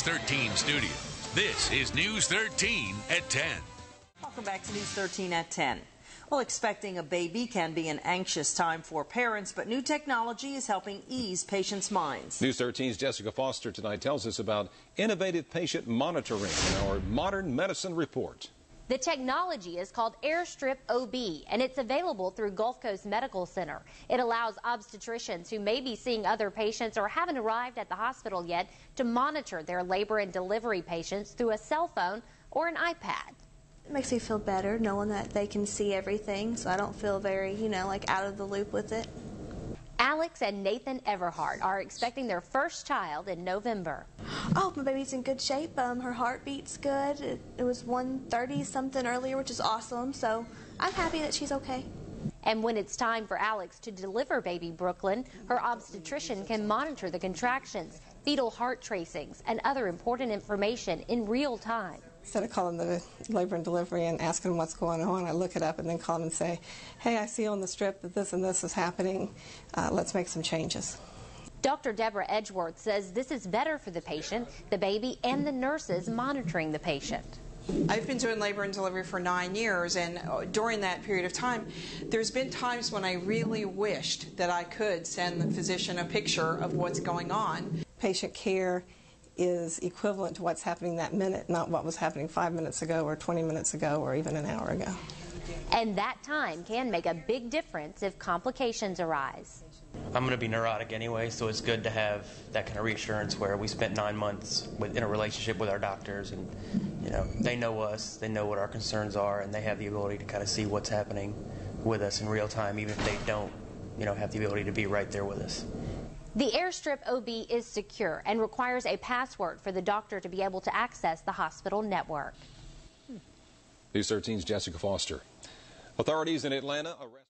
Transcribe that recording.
News 13 studio. This is News 13 at 10. Welcome back to News 13 at 10. Well, expecting a baby can be an anxious time for parents, but new technology is helping ease patients' minds. News 13's Jessica Foster tonight tells us about innovative patient monitoring in our modern medicine report. The technology is called Airstrip OB, and it's available through Gulf Coast Medical Center. It allows obstetricians who may be seeing other patients or haven't arrived at the hospital yet to monitor their labor and delivery patients through a cell phone or an iPad. It makes me feel better knowing that they can see everything, so I don't feel very, you know, like out of the loop with it. Alex and Nathan Everhart are expecting their first child in November. Oh, my baby's in good shape. Um, her heartbeat's good. It, it was 130 something earlier, which is awesome. So I'm happy that she's okay. And when it's time for Alex to deliver baby Brooklyn, her obstetrician can monitor the contractions, fetal heart tracings, and other important information in real time. Instead of calling the labor and delivery and asking them what's going on, I look it up and then call them and say, hey, I see on the strip that this and this is happening. Uh, let's make some changes. Dr. Deborah Edgeworth says this is better for the patient, the baby, and the nurses monitoring the patient. I've been doing labor and delivery for nine years, and uh, during that period of time, there's been times when I really wished that I could send the physician a picture of what's going on. Patient care is equivalent to what's happening that minute, not what was happening five minutes ago or 20 minutes ago or even an hour ago. And that time can make a big difference if complications arise. I'm going to be neurotic anyway, so it's good to have that kind of reassurance where we spent nine months with, in a relationship with our doctors, and you know they know us, they know what our concerns are, and they have the ability to kind of see what's happening with us in real time, even if they don't, you know, have the ability to be right there with us. The Airstrip OB is secure and requires a password for the doctor to be able to access the hospital network. News 13's Jessica Foster. Authorities in Atlanta arrest